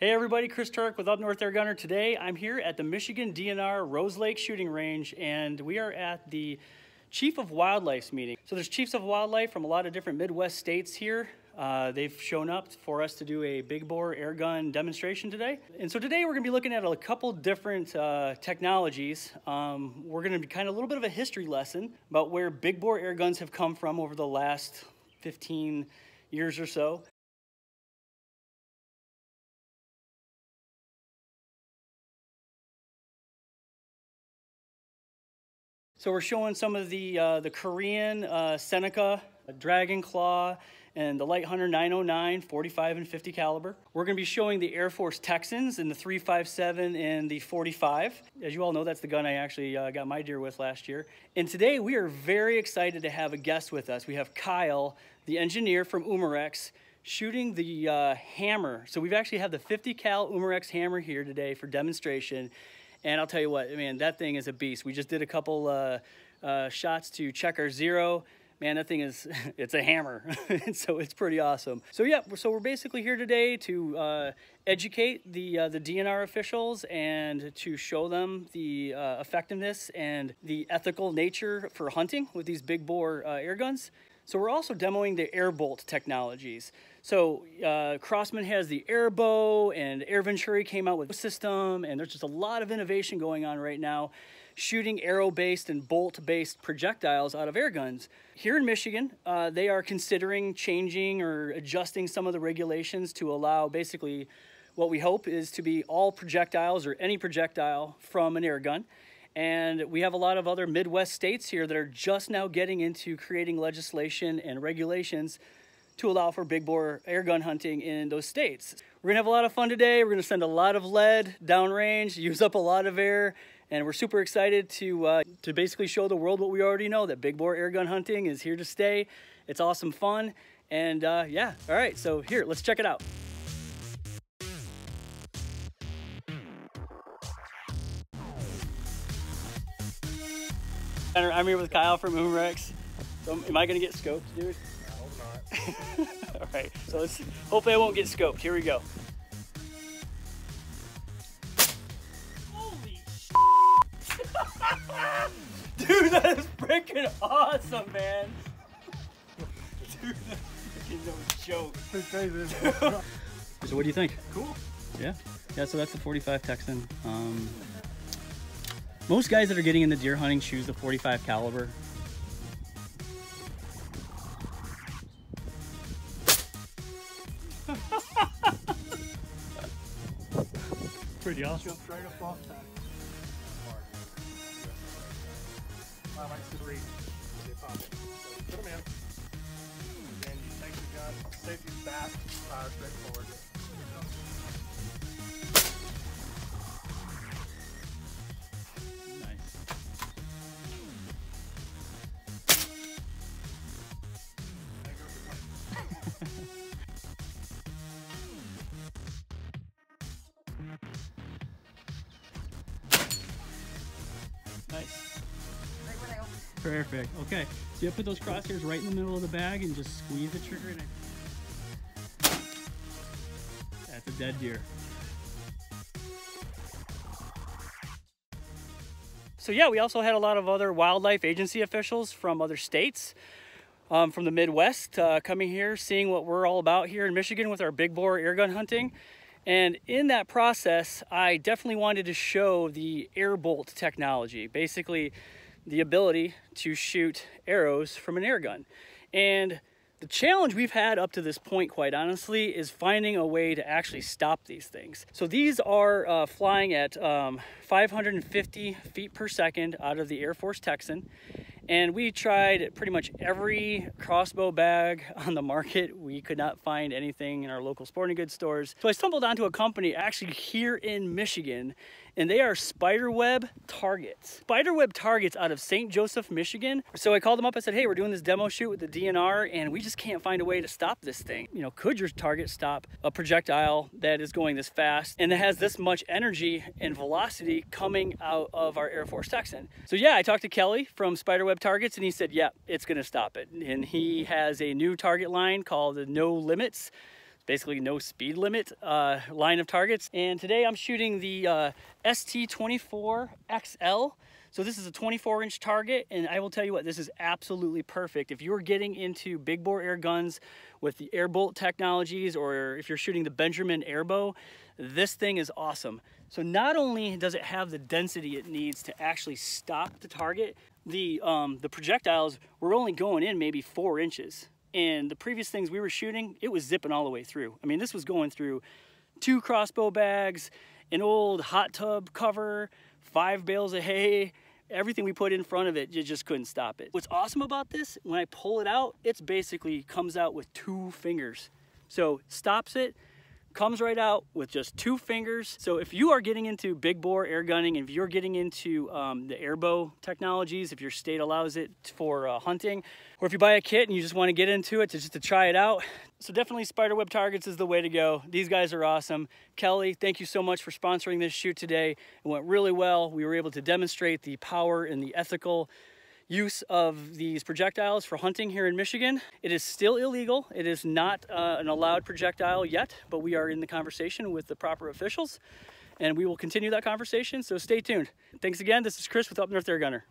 Hey everybody, Chris Turk with Up North Air Gunner. Today I'm here at the Michigan DNR Rose Lake Shooting Range and we are at the Chief of Wildlife's meeting. So there's chiefs of wildlife from a lot of different Midwest states here. Uh, they've shown up for us to do a big bore air gun demonstration today. And so today we're gonna be looking at a couple different uh, technologies. Um, we're gonna be kind of a little bit of a history lesson about where big bore air guns have come from over the last 15 years or so. So we're showing some of the, uh, the Korean uh, Seneca, Dragon Claw, and the Light Hunter 909, 45 and 50 caliber. We're gonna be showing the Air Force Texans in the 357 and the 45. As you all know, that's the gun I actually uh, got my deer with last year. And today we are very excited to have a guest with us. We have Kyle, the engineer from Umarex, shooting the uh, hammer. So we've actually had the 50 cal Umarex hammer here today for demonstration. And I'll tell you what, man, that thing is a beast. We just did a couple uh, uh, shots to check our zero. Man, that thing is, it's a hammer. so it's pretty awesome. So yeah, so we're basically here today to uh, educate the, uh, the DNR officials and to show them the uh, effectiveness and the ethical nature for hunting with these big bore uh, air guns. So we're also demoing the airbolt technologies. So uh, Crosman has the airbow and Air Venturi came out with a system and there's just a lot of innovation going on right now shooting arrow-based and bolt-based projectiles out of air guns. Here in Michigan, uh, they are considering changing or adjusting some of the regulations to allow basically what we hope is to be all projectiles or any projectile from an air gun. And we have a lot of other Midwest states here that are just now getting into creating legislation and regulations to allow for big bore air gun hunting in those states. We're gonna have a lot of fun today. We're gonna send a lot of lead downrange, use up a lot of air, and we're super excited to, uh, to basically show the world what we already know, that big bore air gun hunting is here to stay. It's awesome fun, and uh, yeah, all right, so here, let's check it out. I'm here with Kyle from Umarex. So am I gonna get scoped, dude? I hope not. All right, so let's, hopefully I won't get scoped. Here we go. Holy Dude, that is freaking awesome, man. Dude, that's freaking no joke. so what do you think? Cool. Yeah. Yeah, so that's the 45 Texan. Um, most guys that are getting into deer hunting choose the 45 caliber. Pretty awesome. Jump right up off that. I like three. They pop it. So put them in. And you take the gun, safety's back, fire straight Nice. Perfect. Okay. So you put those crosshairs right in the middle of the bag and just squeeze the trigger and it. That's a dead deer. So yeah, we also had a lot of other wildlife agency officials from other states, um, from the Midwest, uh, coming here, seeing what we're all about here in Michigan with our big bore air gun hunting. And in that process, I definitely wanted to show the air bolt technology, basically the ability to shoot arrows from an air gun. And the challenge we've had up to this point, quite honestly, is finding a way to actually stop these things. So these are uh, flying at um, 550 feet per second out of the Air Force Texan. And we tried pretty much every crossbow bag on the market. We could not find anything in our local sporting goods stores. So I stumbled onto a company actually here in Michigan and they are Spyderweb targets. Spyderweb targets out of St. Joseph, Michigan. So I called them up. I said, hey, we're doing this demo shoot with the DNR and we just can't find a way to stop this thing. You know, could your target stop a projectile that is going this fast and that has this much energy and velocity coming out of our Air Force Texan? So yeah, I talked to Kelly from Spyderweb Targets and he said, yeah, it's gonna stop it. And he has a new target line called the No Limits basically no speed limit uh, line of targets. And today I'm shooting the uh, ST24XL. So this is a 24 inch target and I will tell you what, this is absolutely perfect. If you're getting into big bore air guns with the airbolt technologies or if you're shooting the Benjamin airbow, this thing is awesome. So not only does it have the density it needs to actually stop the target, the, um, the projectiles were only going in maybe four inches. And the previous things we were shooting, it was zipping all the way through. I mean, this was going through two crossbow bags, an old hot tub cover, five bales of hay, everything we put in front of it, you just couldn't stop it. What's awesome about this, when I pull it out, it's basically comes out with two fingers. So stops it, comes right out with just two fingers. So if you are getting into big bore air gunning, if you're getting into um, the airbow technologies, if your state allows it for uh, hunting, or if you buy a kit and you just want to get into it to just to try it out, so definitely Spyderweb targets is the way to go. These guys are awesome. Kelly, thank you so much for sponsoring this shoot today. It went really well. We were able to demonstrate the power and the ethical use of these projectiles for hunting here in Michigan. It is still illegal. It is not uh, an allowed projectile yet, but we are in the conversation with the proper officials and we will continue that conversation. So stay tuned. Thanks again. This is Chris with Up North Air Gunner.